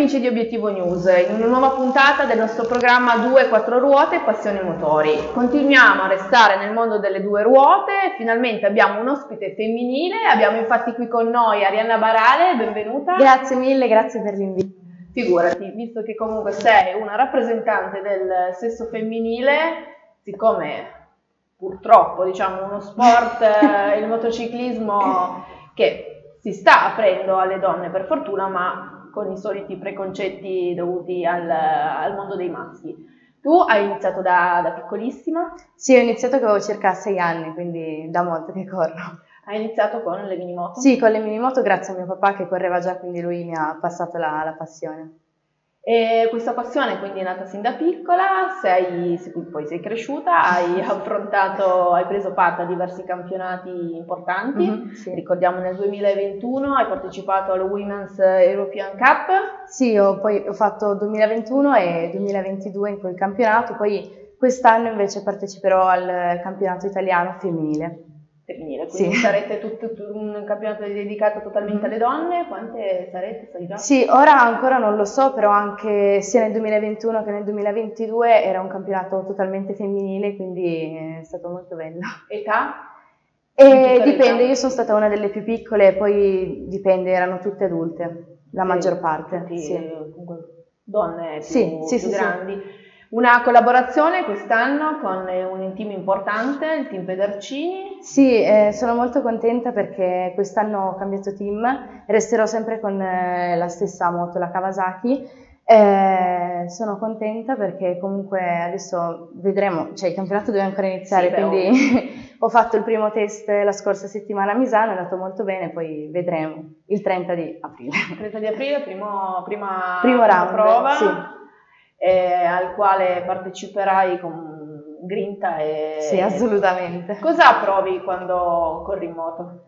Amici di Obiettivo News, in una nuova puntata del nostro programma 2 4 ruote passione motori. Continuiamo a restare nel mondo delle due ruote, finalmente abbiamo un ospite femminile, abbiamo infatti qui con noi Arianna Barale, benvenuta. Grazie mille, grazie per l'invito. Figurati, visto che comunque sei una rappresentante del sesso femminile, siccome purtroppo diciamo uno sport, il motociclismo che si sta aprendo alle donne per fortuna, ma con i soliti preconcetti dovuti al, al mondo dei maschi. Tu hai iniziato da, da, piccolissima? Sì, ho iniziato che avevo circa sei anni, quindi da molto che corro. Hai iniziato con le minimoto? Sì, con le minimoto grazie a mio papà che correva già, quindi lui mi ha passato la, la passione. E questa passione quindi è nata sin da piccola, sei, poi sei cresciuta, hai affrontato, hai preso parte a diversi campionati importanti, mm-hmm, sì. ricordiamo nel 2021 hai partecipato allo Women's European Cup. Sì, ho, poi ho fatto 2021 e 2022 in quel campionato, poi quest'anno invece parteciperò al campionato italiano femminile femminile, quindi sì. sarete tutto, tutto, un campionato dedicato totalmente alle donne, quante sarete? Sai? Sì, ora ancora non lo so, però anche sia nel 2021 che nel 2022 era un campionato totalmente femminile, quindi è stato molto bello. Età? E dipende, io sono stata una delle più piccole, poi dipende, erano tutte adulte, la sì, maggior parte. Tutti, sì. comunque, donne più, sì, più grandi. Una collaborazione quest'anno con un team importante, il team Pedercini. Sì, eh, sono molto contenta perché quest'anno ho cambiato team, resterò sempre con eh, la stessa moto, la Kawasaki. Eh, sono contenta perché comunque adesso vedremo, cioè il campionato deve ancora iniziare, sì, quindi ho fatto il primo test la scorsa settimana a Misano, è andato molto bene, poi vedremo il 30 di aprile. 30 di aprile, primo, prima, primo round, prova. Sì eh, al quale parteciperai con grinta e... Sì, assolutamente. Cosa provi quando corri in moto?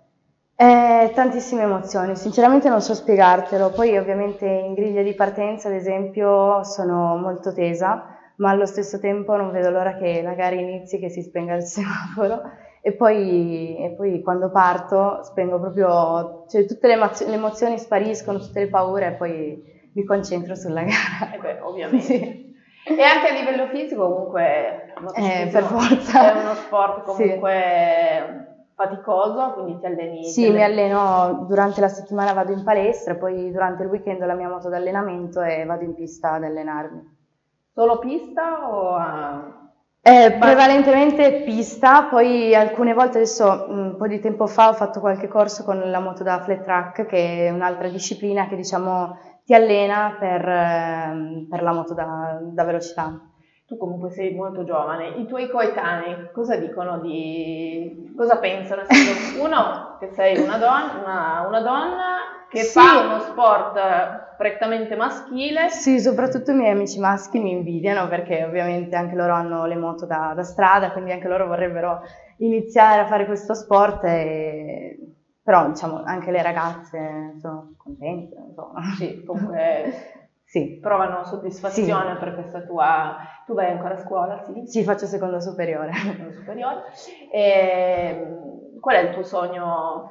Eh, tantissime emozioni, sinceramente non so spiegartelo, poi ovviamente in griglia di partenza ad esempio sono molto tesa, ma allo stesso tempo non vedo l'ora che la gara inizi, che si spenga il semaforo e poi, e poi quando parto spengo proprio, cioè tutte le, le emozioni spariscono, tutte le paure e poi mi concentro sulla gara. Eh beh, ovviamente. Sì. E anche a livello fisico comunque eh, per forza. è uno sport comunque sì. faticoso, quindi ti alleni. Sì, ti alleni. mi alleno durante la settimana vado in palestra, poi durante il weekend ho la mia moto d'allenamento e vado in pista ad allenarmi. Solo pista o... Uh... Eh, prevalentemente pista, poi alcune volte adesso un po' di tempo fa ho fatto qualche corso con la moto da flat track che è un'altra disciplina che diciamo ti allena per, ehm, per la moto da, da, velocità. Tu comunque sei molto giovane, i tuoi coetanei cosa dicono di... cosa pensano? Uno, che sei una donna, una, una donna che sì. fa uno sport prettamente maschile. Sì, soprattutto i miei amici maschi mi invidiano perché ovviamente anche loro hanno le moto da, da strada, quindi anche loro vorrebbero iniziare a fare questo sport e però diciamo anche le ragazze sono contente, insomma. Sì, comunque sì. provano soddisfazione sì. per questa tua... Tu vai ancora a scuola, sì? Sì, faccio seconda superiore. Seconda superiore. E, qual è il tuo sogno?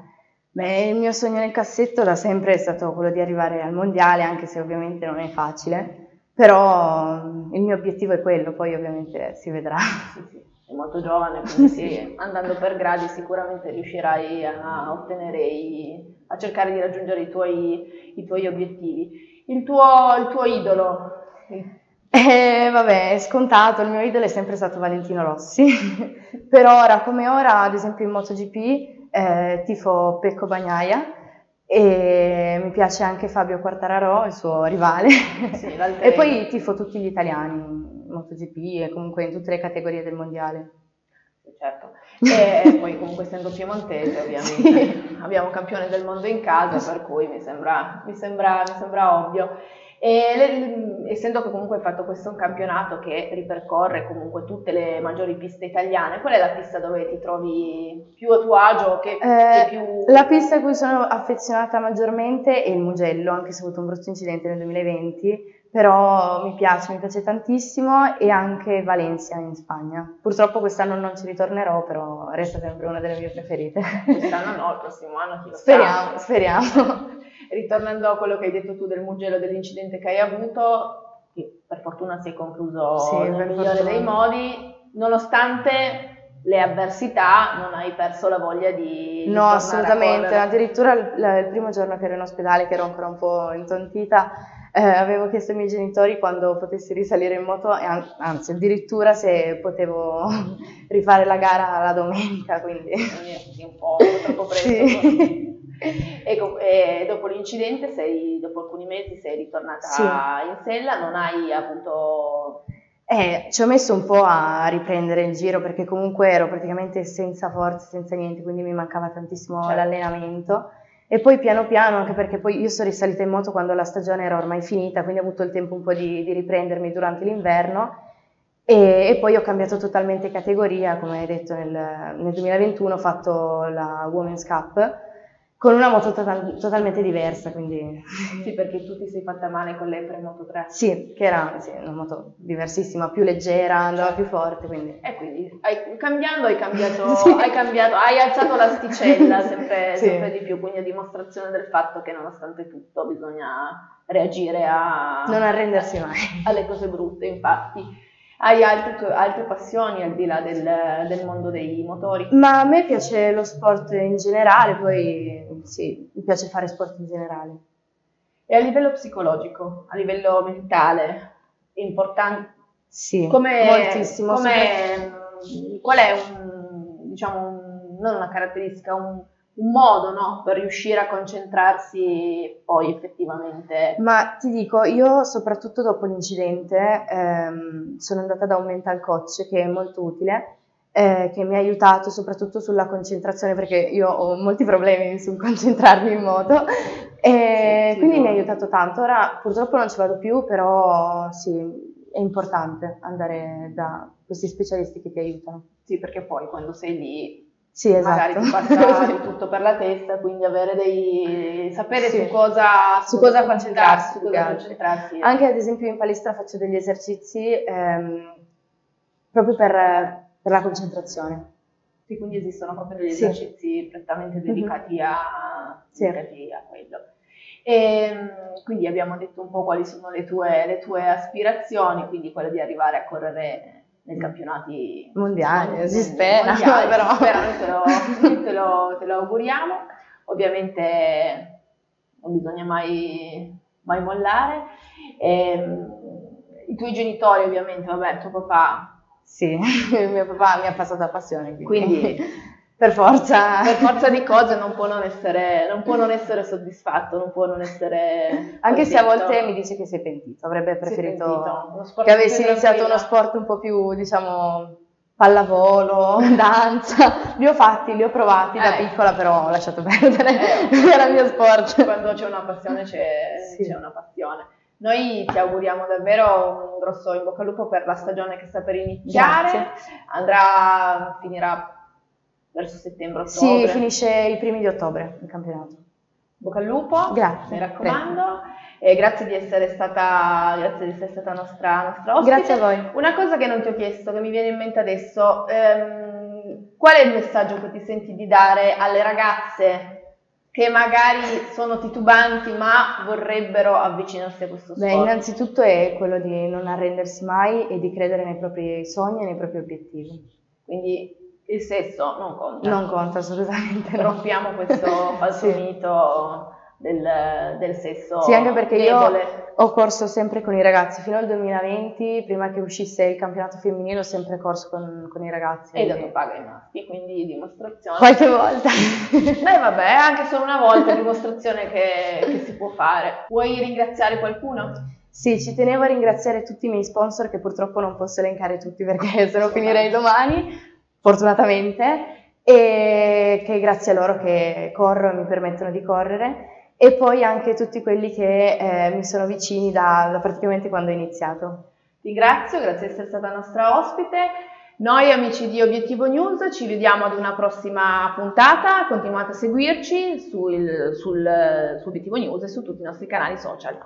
Beh, il mio sogno nel cassetto da sempre è stato quello di arrivare al mondiale, anche se ovviamente non è facile, però il mio obiettivo è quello, poi ovviamente si vedrà. Sì, sì molto giovane, quindi sì, andando per gradi sicuramente riuscirai a ottenere, i, a cercare di raggiungere i tuoi, i tuoi obiettivi. Il tuo, il tuo idolo? Eh, vabbè, è scontato, il mio idolo è sempre stato Valentino Rossi, per ora come ora, ad esempio in MotoGP, eh, tifo Pecco Bagnaia, e mi piace anche Fabio Quartararo, il suo rivale, sì, e poi tifo tutti gli italiani, MotoGP e comunque in tutte le categorie del mondiale. Certo, e poi comunque essendo piemontese ovviamente sì. abbiamo campione del mondo in casa per cui mi sembra, mi sembra, mi sembra ovvio. Le, essendo che comunque hai fatto questo campionato che ripercorre comunque tutte le maggiori piste italiane, qual è la pista dove ti trovi più a tuo agio? Che, eh, più... La pista a cui sono affezionata maggiormente è il Mugello, anche se ho avuto un brutto incidente nel 2020, però mi piace, mi piace tantissimo e anche Valencia in Spagna. Purtroppo quest'anno non ci ritornerò, però resta sempre una delle mie preferite. Quest'anno no, il prossimo anno chi lo Speriamo, sa. speriamo. ritornando a quello che hai detto tu del Mugello, dell'incidente che hai avuto, che per fortuna si è concluso Sì, nel migliore fortuna. dei modi, nonostante le avversità non hai perso la voglia di... No, assolutamente, addirittura il, il primo giorno che ero in ospedale, che ero ancora un po' intontita, eh, avevo chiesto ai miei genitori quando potessi risalire in moto, an- anzi addirittura se potevo rifare la gara la domenica, quindi... È così un po' troppo presto. Sì. E, co- e dopo l'incidente, sei, dopo alcuni mesi, sei ritornata Sì. in sella, non hai avuto... Eh, ci ho messo un po' a riprendere il giro perché comunque ero praticamente senza forze, senza niente, quindi mi mancava tantissimo Certo. l'allenamento. E poi piano piano, anche perché poi io sono risalita in moto quando la stagione era ormai finita, quindi ho avuto il tempo un po' di, di riprendermi durante l'inverno. E, e poi ho cambiato totalmente categoria, come hai detto nel, nel 2021 ho fatto la Women's Cup con una moto total- totalmente diversa, quindi Sì, perché tu ti sei fatta male con l'Epre Moto 3. sì, che era sì, una moto diversissima, più leggera, andava più forte, quindi... E quindi hai- cambiando hai cambiato, Sì. hai cambiato, hai alzato l'asticella sempre, Sì. sempre di più, quindi a dimostrazione del fatto che nonostante tutto bisogna reagire a, Non arrendersi mai. alle cose brutte, infatti. Hai altre, altre passioni al di là del, del mondo dei motori? Ma a me piace lo sport in generale, poi sì, mi piace fare sport in generale. E a livello psicologico, a livello mentale, è importante Sì, come, moltissimo. come- qual è un, diciamo, un- non una caratteristica, un, un modo no, per riuscire a concentrarsi poi effettivamente? Ma ti dico, io soprattutto dopo l'incidente ehm, sono andata da un mental coach che è molto utile, eh, che mi ha aiutato soprattutto sulla concentrazione perché io ho molti problemi sul concentrarmi in moto e Sì, quindi mi ha aiutato tanto. Ora purtroppo non ci vado più, però sì, è importante andare da questi specialisti che ti aiutano. Sì, perché poi quando sei lì Sì, esatto. magari ti passa di tutto per la testa, quindi avere dei sapere Sì. su cosa, Su cosa concentrarsi, su cosa concentrarsi. Anche ad esempio in palestra faccio degli esercizi ehm, proprio per, per la concentrazione. Sì, quindi esistono proprio degli Sì. esercizi prettamente dedicati, a, Sì. dedicati a quello. E, mm, quindi abbiamo detto un po' quali sono le tue, le tue aspirazioni, quindi quella di arrivare a correre nei campionati Mondiali, mon- si spera, mondiali, però. noi te lo, te lo- te lo auguriamo. Ovviamente non bisogna mai, mai mollare. Ehm, I tuoi genitori ovviamente, vabbè, tuo papà Sì, mio papà mi ha passato la passione, quindi, Quindi- per forza. per forza di cose non può non essere, non può non essere soddisfatto, non può non essere Anche se a volte mi dice che sei pentito, avrebbe preferito pentito. Che avessi iniziato uno sport un po' più, diciamo, pallavolo, danza. Li ho fatti, li ho provati da Eh. piccola, però ho lasciato perdere, Eh. era il mio sport. Quando c'è una passione c'è, Sì. c'è una passione. Noi ti auguriamo davvero un grosso in bocca al lupo per la stagione che sta per iniziare. Grazie. Andrà, finirà verso settembre, Sì, finisce i primi di ottobre il campionato. bocca al lupo, Grazie. mi raccomando. E grazie di essere stata, grazie di essere stata nostra, nostra ospite. Grazie a voi. Una cosa che non ti ho chiesto, che mi viene in mente adesso, ehm, qual è il messaggio che ti senti di dare alle ragazze che magari sono titubanti ma vorrebbero avvicinarsi a questo sport? Beh, innanzitutto è quello di non arrendersi mai e di credere nei propri sogni e nei propri obiettivi. Quindi il sesso non conta. Non conta assolutamente no. Rompiamo questo falso Sì. mito del, del sesso Sì, anche perché io debole. ho corso sempre con i ragazzi, fino al 2020, prima che uscisse il campionato femminile, ho sempre corso con, con i ragazzi. E dato paga ai maschi, quindi dimostrazione. Qualche volta. Beh, vabbè, anche solo una volta dimostrazione che, che si può fare. Vuoi ringraziare qualcuno? Sì, ci tenevo a ringraziare tutti i miei sponsor che purtroppo non posso elencare tutti perché se no finirei domani, fortunatamente, e che grazie a loro che corro e mi permettono di correre. E poi anche tutti quelli che eh, mi sono vicini da, da praticamente quando ho iniziato. Ti ringrazio, grazie di essere stata nostra ospite. Noi amici di Obiettivo News ci vediamo ad una prossima puntata, continuate a seguirci sul, sul, su Obiettivo News e su tutti i nostri canali social.